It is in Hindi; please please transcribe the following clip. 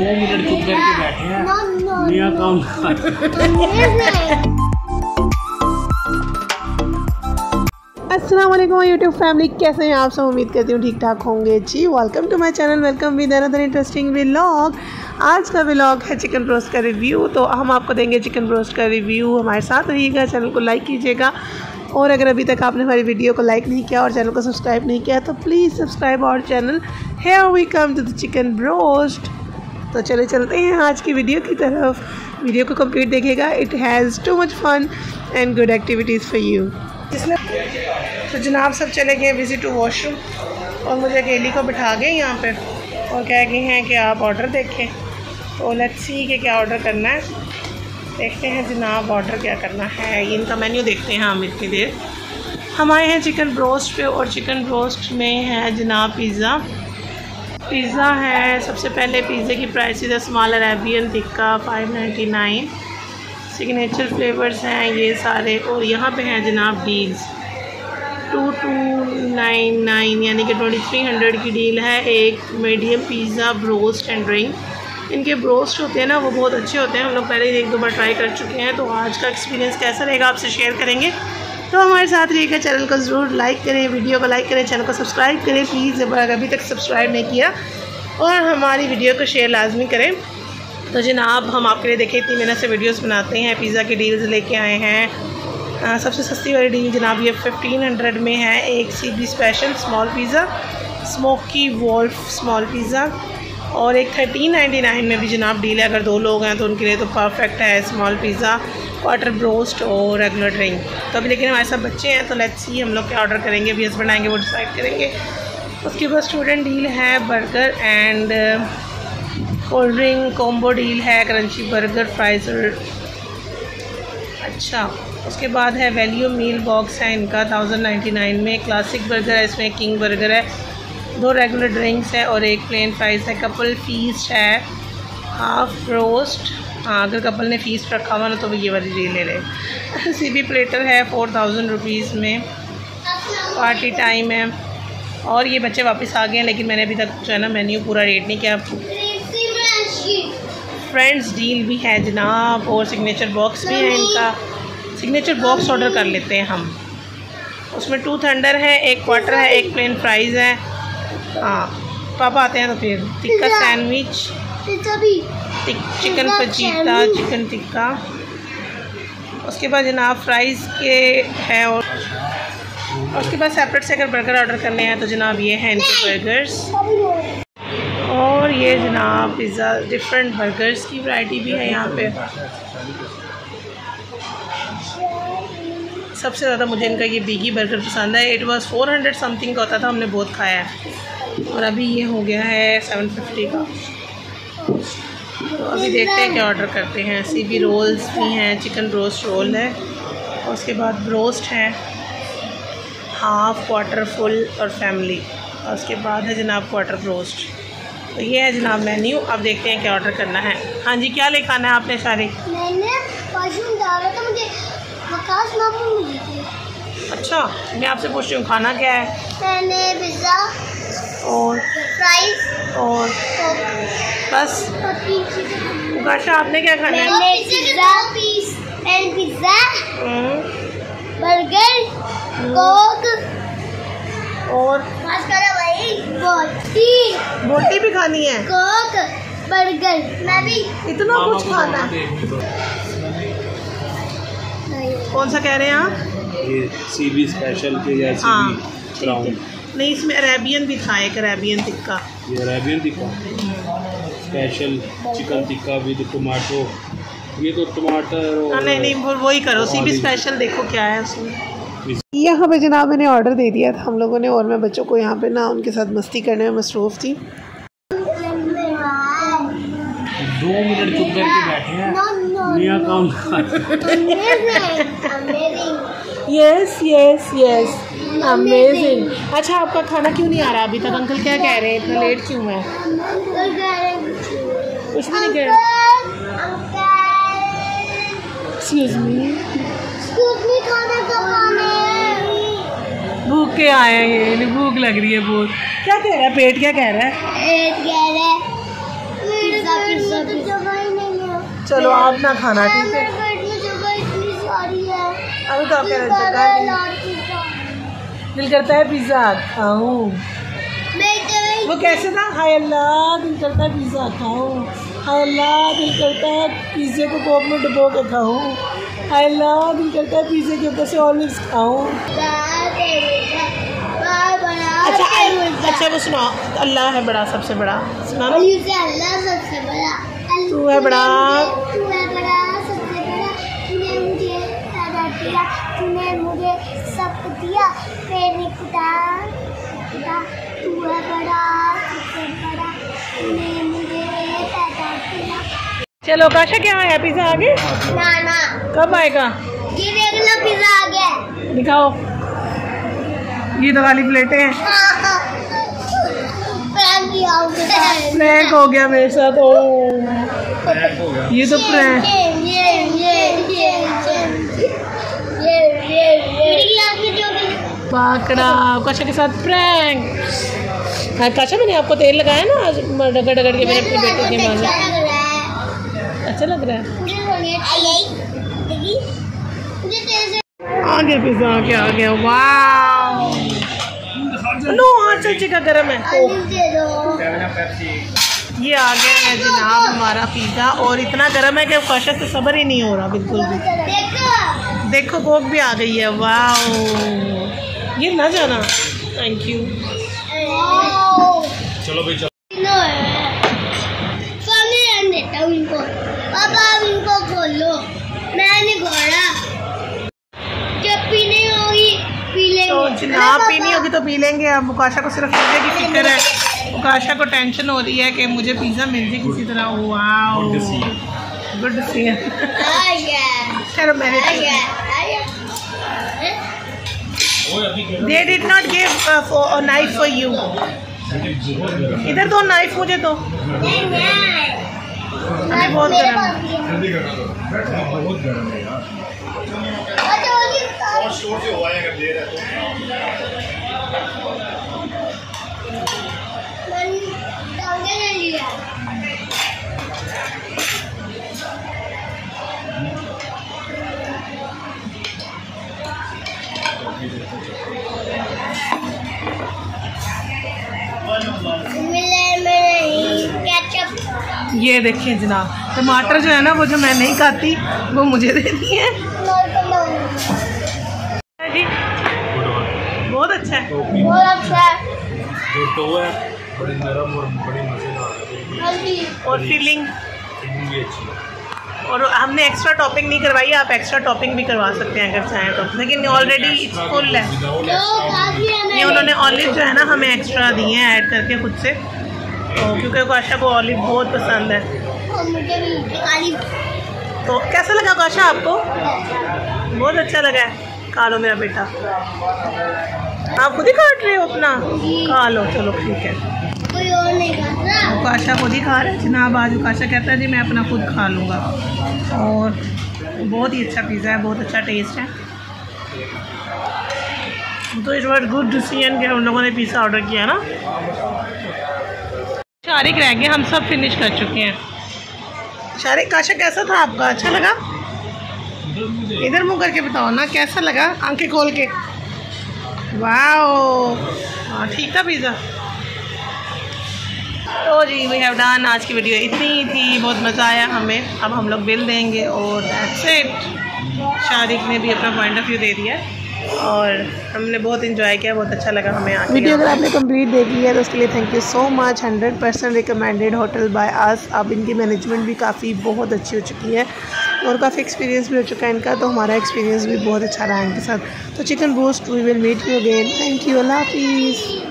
दो मिनट चुप करके बैठे हैं। No, no, नया काम वालेकुम यूट्यूब फैमिली कैसे हैं आप सब? उम्मीद करती हूँ ठीक ठाक होंगे जी welcome to my channel welcome with another interesting vlog आज का व्लॉग है चिकन रोस्ट का रिव्यू तो हम आपको देंगे चिकन रोस्ट का रिव्यू हमारे साथ रहिएगा चैनल को लाइक कीजिएगा। और अगर अभी तक आपने हमारी वीडियो को लाइक नहीं किया और चैनल को सब्सक्राइब नहीं किया तो प्लीज़ सब्सक्राइब आवर चैनल है we come to the chicken roast तो चले, चलते हैं आज की वीडियो की तरफ़। वीडियो को कंप्लीट देखिएगा। It has too much fun and good activities for you जिसमें तो जनाब सब चले गए विज़िट टू वॉशरूम और मुझे अकेली को बिठा गए यहाँ पर और कह गए हैं कि आप ऑर्डर देखें। तो लेट्स सी कि क्या ऑर्डर करना है। देखते हैं जनाब ऑर्डर क्या करना है। इनका मेन्यू देखते हैं हम इतनी देर हम आए हैं चिकन ब्रोस्ट पे और चिकन ब्रोस्ट में है जनाब पिज़्ज़ा पिज़्ज़ा है। सबसे पहले पिज़्ज़े की प्राइस है small Arabian tikka five ninety nine signature flavours हैं ये सारे। और यहाँ पे हैं जनाब deals two two nine nine यानी कि ट्वेंटी थ्री हंड्रेड की डील है। एक medium pizza broast and drink इनके ब्रोस्ट होते हैं ना, वो बहुत अच्छे होते हैं। हम लोग पहले एक दो बार ट्राई कर चुके हैं। तो आज का एक्सपीरियंस कैसा रहेगा, आपसे शेयर करेंगे। तो हमारे साथ रहिएगा चैनल को ज़रूर लाइक करें वीडियो को लाइक करें चैनल को सब्सक्राइब करें प्लीज़ अगर अभी तक सब्सक्राइब नहीं किया, और हमारी वीडियो को शेयर लाजमी करें। तो जनाब, हम आपके लिए देखें इतनी मेहनत से वीडियोस बनाते हैं पिज़्ज़ा की डील्स लेके आए हैं। सबसे सस्ती वाली डील जनाब ये फिफ्टीन हंड्रेड में है, एक C B special small pizza smoky wolf small pizza और एक थर्टीन नाइन्टी नाइन में भी जनाब डील है। अगर दो लोग हैं तो उनके लिए तो परफेक्ट है स्मॉल पिज़्ज़ा वाटर ब्रोस्ट और रेगुलर ड्रिंक तो अभी लेकिन हमारे साथ बच्चे हैं तो लेट्स सी हम लोग क्या ऑर्डर करेंगे अभी हस्बैंड आएँगे, वो डिसाइड करेंगे। उसके बाद स्टूडेंट डील है burger and cold drink combo deal है क्रंची बर्गर फ्राइज अच्छा। उसके बाद है वैल्यू मील बॉक्स है इनका थाउज़ेंड नाइन्टी नाइन में। क्लासिक बर्गर है, इसमें किंग बर्गर है। दो रेगुलर ड्रिंक्स है और एक प्लेन फ्राइज है। कपल फीस्ट है। हाफ़ रोस्ट हाँ अगर कपल ने फ़ीस रखा हुआ ना तो वो ये वाली डील ले रहे। सी बी प्लेटर है फोर थाउज़ेंड रुपीज़ में। पार्टी टाइम है। और ये बच्चे वापस आ गए हैं, लेकिन मैंने अभी तक जो है ना मेन्यू पूरा रेट नहीं किया। फ्रेंड्स डील भी है, जनाब, और सिग्नेचर बॉक्स भी है इनका। सिग्नेचर बॉक्स ऑर्डर कर लेते हैं हम। उसमें टू थंडर है, एक क्वार्टर है, एक प्लेन फ्राइज़ है। हाँ पापा आते हैं तो फिर। टिक्का सैंडविच। चिकन पचीता चिकन टिक्का। उसके बाद जनाब फ्राइज़ के हैं और उसके बाद सेपरेट से अगर बर्गर ऑर्डर करने हैं तो जनाब ये हैं इनके बर्गर्स और ये जनाब पिज़्ज़ा डिफरेंट बर्गर्स की वैरायटी भी है यहाँ पे। सबसे ज़्यादा मुझे इनका ये बिगी बर्गर पसंद है। इट वाज 400 समथिंग का होता था हमने बहुत खाया है। और अभी ये हो गया है 750 का। तो अभी देखते हैं क्या ऑर्डर करते हैं। सी बी रोल्स भी हैं चिकन रोस्ट रोल है। और उसके बाद ब्रोस्ट है हाफ़ क्वार्टर फुल और फैमिली और उसके बाद है जनाब क्वार्टर ब्रोस्ट तो ये है जनाब मेन्यू अब देखते हैं क्या ऑर्डर करना है। हाँ जी क्या ले खाना है आपने सारे? मैंने मुझे अच्छा मैं आपसे पूछ रही हूँ खाना क्या है? मैंने पिज़्ज़ा। और फ्राइज और बस। उगाशा आपने क्या खाना है? मैंने pizza piece and pizza hmm, burger coke और भाई बोटी। भी खानी है? कोक बर्गर मैं भी। इतना कुछ खाना कौन सा कह रहे हैं आप? ये सीबी स्पेशल के जैसे हाँ भी क्राउन है नहीं इसमें अरेबियन भी था एक अरेबियन टिक्का। ये Arabian tikka. Special chicken tikka with tomato. ये तो टमाटर हाँ, और नहीं नहीं वो वही करो सी भी स्पेशल देखो क्या है उसमें। यहाँ पे जनाब मैंने ऑर्डर दे दिया था हम लोगों ने और मैं बच्चों को यहाँ पे ना उनके साथ मस्ती करने में मसरूफ़ थी। दो मिनट चुप करके बैठे हैं। नया काम यस यस यस अमेजिंग अच्छा आपका खाना क्यों नहीं आ रहा? अभी तक अंकल क्या कह रहे हैं? इतना लेट क्यों है? कुछ भी नहीं कह रहे। एक्सक्यूज मी भूख के आए हैं ये इन्हें भूख लग रही है बहुत। क्या कह रहा है? पेट क्या कह रहा है? चलो आप ना खाना ठीक है? अभी तो आपके जगह दिल करता है पिज़्ज़ा। खाऊं। वो कैसे था? हाय अल्लाह दिल करता है पिज़्ज़ा खाऊं। हाय अल्लाह दिल करता है पिज़्ज़े को कोक में डुबो के खाऊं। हाय अल्लाह दिल करता है पिज़्ज़े के ऊपर से ऑलिव्स खाऊं। अच्छा अच्छा वो सुनाओ अल्लाह है बड़ा सबसे बड़ा। सुना अल्लाह सबसे बड़ा। तू है बड़ा। पैदा किया तूने मुझे सब दिया। मेरे खुदा खुदा तू है बड़ा सबसे बड़ा तूने मुझे पैदा किया। चलो काशा क्या है? पिज़्ज़ा आ गया? ना ना। कब आएगा? ये देख लो पिज्जा आ गया। दिखाओ। ये तो खाली प्लेटें हैं। प्रैंक हो गया। प्रैंक हो गया मेरे साथ। ओ। हो ये तो प्रैंक भी पाकड़ा काशा के साथ प्रैंक हाँ काशा मैंने आपको तेल लगाया ना आज डगड़ डगड़ के मैंने अपने बेटे के अच्छा लग रहा है। अच्छा लग रहा है? थोड़ी अच्छी लगी मुझे तेरे से आ गया पिज्जा आ गया आ गया वाह नो हाँ चिका गर्म है। ये आ गया है जनाब हमारा पिज़्ज़ा और इतना गर्म है कि काशा से सब्र ही नहीं हो रहा बिल्कुल भी। देखो। देखो कोक भी आ गई है। वाह ये ना जाना। थैंक यू चलो भाई चलो। नो देता हूँ इनको पापा अब इनको खोलो। मैं नहीं जब पीनी होगी पी लेंगे। तो पीनी होगी तो पी लेंगे। अब मुकाशा को सिर्फ़ पिज़्ज़े की फ़िक्र है। मुकाशा को टेंशन हो रही है कि मुझे पिज़्ज़ा मिल जाए किसी तरह। वाह Good to see you. Good see चलो मैंने they did not give knife for you इधर दो नाइफ मुझे दो अभी बहुत गर्म है। ये देखिए जनाब टमाटर जो है ना वो जो मैं नहीं खाती वो मुझे दे दिए हैं जी। बहुत अच्छा है। बहुत अच्छा है जो टो है बड़ी नरम और बड़ी मज़ेदार। और फीलिंग भी अच्छी। है और हमने एक्स्ट्रा टॉपिंग नहीं करवाई आप एक्स्ट्रा टॉपिंग भी करवा सकते हैं अगर चाहें तो। लेकिन ऑलरेडी इट्स फुल है। ये उन्होंने ऑलिव जो है ना हमें एक्स्ट्रा दिए हैं ऐड करके खुद से। तो क्योंकि काशा को ऑलिव बहुत पसंद है। तो कैसा लगा काशा आपको? बहुत अच्छा लगा है। खा लो मेरा बेटा। आप खुद ही काट रहे हो अपना? खा लो चलो ठीक है। कोई और नहीं खाता काशा खुद ही खा रहे हैं। जनाब, आज काशा कहता है, जी, मैं अपना खुद खा लूँगा। और बहुत ही अच्छा पिज़्ज़ा है, बहुत अच्छा टेस्ट है। तो इस बार गुड डिसीज़न के हम लोगों ने पिज़्ज़ा ऑर्डर किया ना। शारिक रह गए, हम सब फिनिश कर चुके हैं। शारिक काशा कैसा था आपका? अच्छा लगा? इधर मुँह करके बताओ ना, कैसा लगा? आँखें खोल के। वाह हाँ ठीक था पिज़्ज़ा तो जी वी हैव डन आज की वीडियो इतनी ही थी, बहुत मज़ा आया हमें। अब हम लोग बिल देंगे और दैट्स इट शारिक ने भी अपना पॉइंट ऑफ़ व्यू दे दिया और हमने बहुत इन्जॉय किया, बहुत अच्छा लगा हमें आके। वीडियो अगर आपने कंप्लीट देख लिया तो उसके लिए thank you so much hundred percent recommended hotel by us अब इनकी मैनेजमेंट भी काफ़ी बहुत अच्छी हो चुकी है और काफ़ी एक्सपीरियंस भी हो चुका है इनका तो हमारा एक्सपीरियंस भी बहुत अच्छा रहा है इनके साथ। तो chicken roast we will meet you again thank you अल्लाह हाफिज़